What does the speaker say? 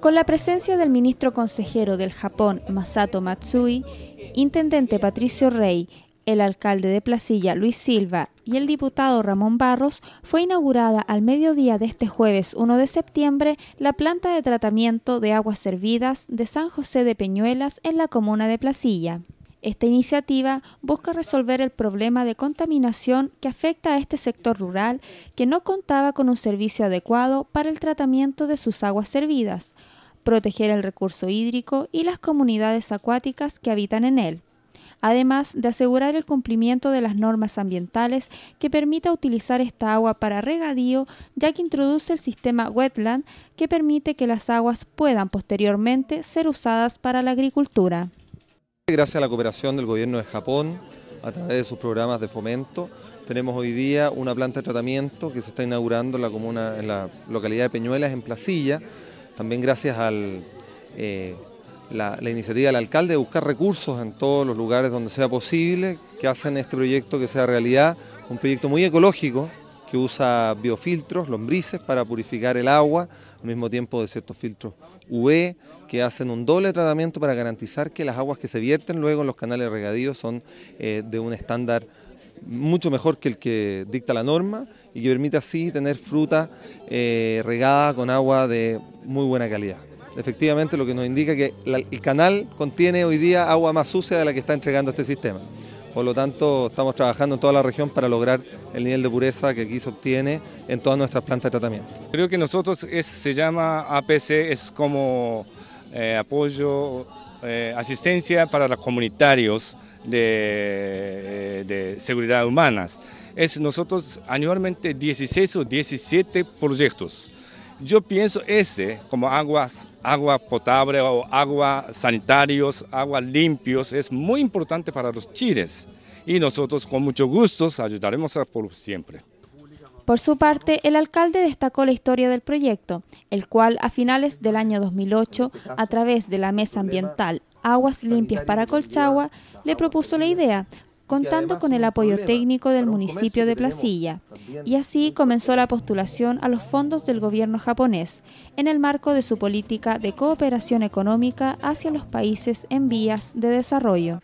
Con la presencia del ministro consejero del Japón, Masato Matsui, intendente Patricio Rey, el alcalde de Placilla, Luis Silva, y el diputado Ramón Barros, fue inaugurada al mediodía de este jueves 1 de septiembre la planta de tratamiento de aguas servidas de San José de Peñuelas en la comuna de Placilla. Esta iniciativa busca resolver el problema de contaminación que afecta a este sector rural que no contaba con un servicio adecuado para el tratamiento de sus aguas servidas, proteger el recurso hídrico y las comunidades acuáticas que habitan en él, además de asegurar el cumplimiento de las normas ambientales que permita utilizar esta agua para regadío, ya que introduce el sistema wetland que permite que las aguas puedan posteriormente ser usadas para la agricultura. Gracias a la cooperación del gobierno de Japón, a través de sus programas de fomento, tenemos hoy día una planta de tratamiento que se está inaugurando en la, comuna, en la localidad de Peñuelas, en Placilla, también gracias a eh, la, iniciativa del alcalde de buscar recursos en todos los lugares donde sea posible, que hacen este proyecto que sea realidad, un proyecto muy ecológico, que usa biofiltros, lombrices para purificar el agua, al mismo tiempo de ciertos filtros UV que hacen un doble tratamiento para garantizar que las aguas que se vierten luego en los canales regadíos son eh, de un estándar mucho mejor que el que dicta la norma y que permite así tener fruta eh, regada con agua de muy buena calidad. Efectivamente lo que nos indica que el canal contiene hoy día agua más sucia de la que está entregando este sistema. Por lo tanto, estamos trabajando en toda la región para lograr el nivel de pureza que aquí se obtiene en todas nuestras plantas de tratamiento. Creo que nosotros se llama APC, es como eh, apoyo, eh, asistencia para los comunitarios de, de seguridad humanas. Es nosotros anualmente 16 o 17 proyectos. Yo pienso ese, como aguas, agua potable o agua sanitarios, agua limpios, es muy importante para los chiles. Y nosotros con mucho gusto ayudaremos a por siempre. Por su parte, el alcalde destacó la historia del proyecto, el cual a finales del año 2008, a través de la Mesa Ambiental Aguas Limpias para Colchagua, le propuso la idea, contando con el apoyo técnico del municipio de Placilla, y así comenzó la postulación a los fondos del gobierno japonés, en el marco de su política de cooperación económica hacia los países en vías de desarrollo.